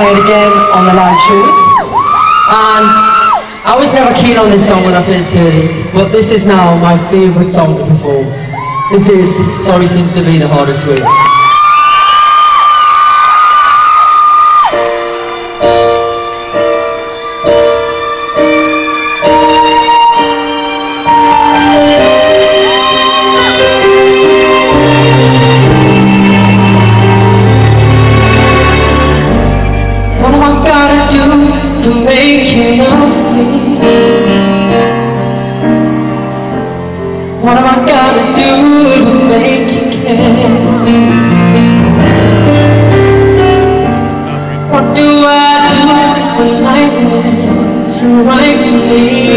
sang it again on the live shows. And I was never keen on this song when I first heard it, but this is now my favourite song to perform. This is Sorry Seems to Be the Hardest Word. What am I gotta do to make you care? What do I do when lightning strikes me?